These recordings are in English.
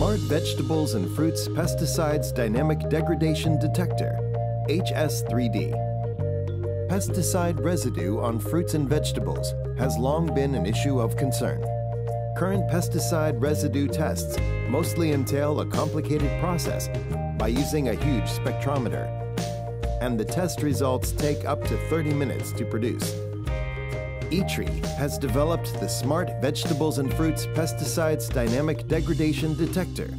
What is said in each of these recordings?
Smart Vegetables and Fruits Pesticides Dynamic Degradation Detector, HS3D. Pesticide residue on fruits and vegetables has long been an issue of concern. Current pesticide residue tests mostly entail a complicated process by using a huge spectrometer, and the test results take up to 30 minutes to produce. ITRI has developed the Smart Vegetables and Fruits Pesticides Dynamic Degradation Detector,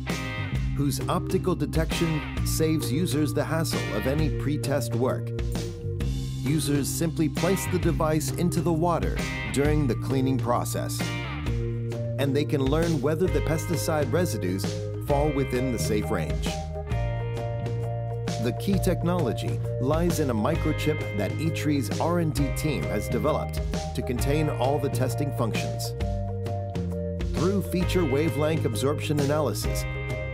whose optical detection saves users the hassle of any pre-test work. Users simply place the device into the water during the cleaning process, and they can learn whether the pesticide residues fall within the safe range. The key technology lies in a microchip that ITRI's R&D team has developed to contain all the testing functions. Through feature wavelength absorption analysis,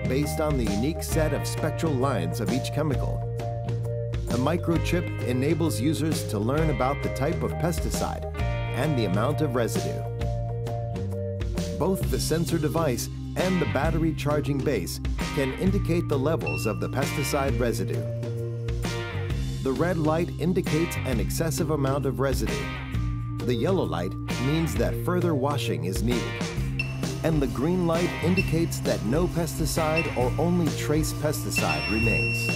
based on the unique set of spectral lines of each chemical, the microchip enables users to learn about the type of pesticide and the amount of residue. Both the sensor device and the battery charging base can indicate the levels of the pesticide residue. The red light indicates an excessive amount of residue. The yellow light means that further washing is needed. And the green light indicates that no pesticide or only trace pesticide remains.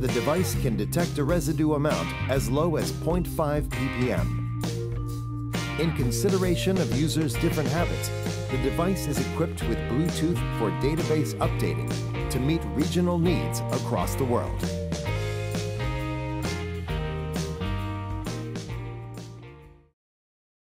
The device can detect a residue amount as low as 0.5 ppm. In consideration of users' different habits, the device is equipped with Bluetooth for database updating to meet regional needs across the world.